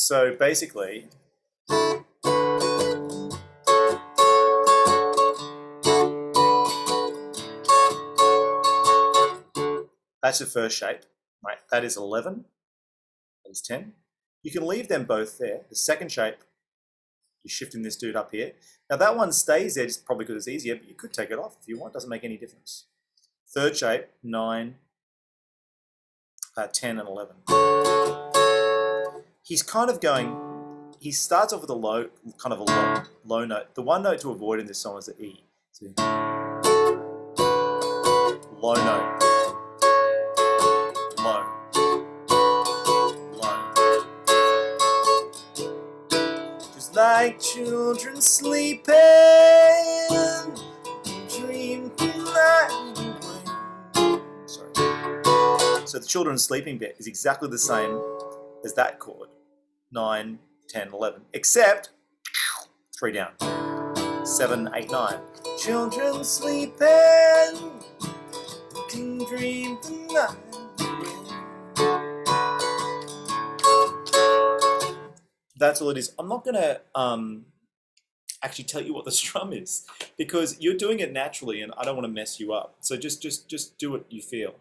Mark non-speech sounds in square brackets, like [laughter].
So basically, that's the first shape, right? That is 11, that is 10. You can leave them both there. The second shape, you're shifting this dude up here. Now that one stays there just probably because it's easier, but you could take it off if you want, doesn't make any difference. Third shape, 9, uh, 10 and 11. He's kind of going, he starts off with a low, kind of a low, low note. The one note to avoid in this song is the E. So, low note, low, low. Just like children sleeping, dream. Sorry. So the children's sleeping bit is exactly the same as that chord 9, 10, 11, except three down 7, 8, 9. Children sleeping can dream tonight. That's all it is. I'm not gonna um, actually tell you what the [laughs] strum is because you're doing it naturally, and I don't want to mess you up. So just just just do what you feel.